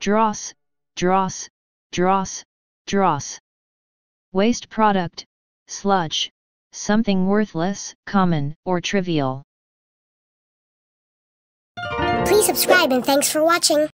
Dross, dross, dross, dross. Waste product, sludge, something worthless, common, or trivial. Please subscribe and thanks for watching.